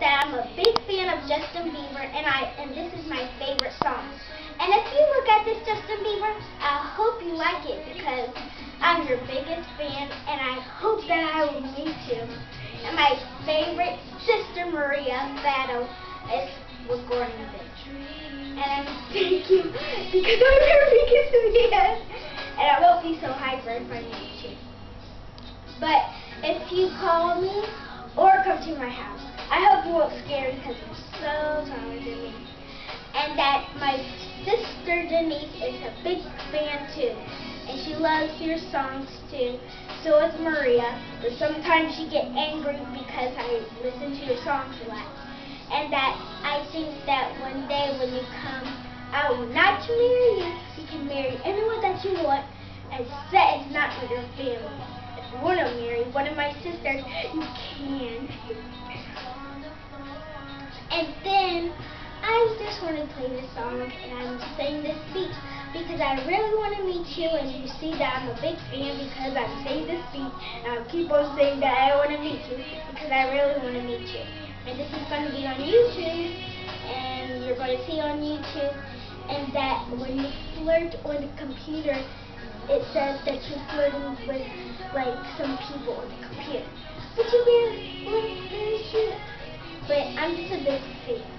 that I'm a big fan of Justin Bieber, and I and this is my favorite song. And if you look at this Justin Bieber, I hope you like it because I'm your biggest fan, and I hope that I will meet you. And my favorite sister Maria Battle is Gordon Bitch. And I'm thank you because I'm your biggest fan, and I won't be so hyper if I meet you. But if you call me or come to my house, I hope you won't scare me because you're so me. And that my sister Denise is a big fan too. And she loves your songs too. So is Maria. But sometimes she get angry because I listen to your songs a lot. And that I think that one day when you come, I will not marry you. You can marry anyone that you want. And that is not for your family If you want to marry one of my sisters, you can. and then I just want to play this song and I'm saying this speech because I really want to meet you and you see that I'm a big fan because I'm saying this speech and I'll keep on saying that I want to meet you because I really want to meet you. And this is going to be on YouTube and you're going to see on YouTube and that when you flirt on the computer it says that you're flirting with like some people on the computer. But you I'm just a big fan.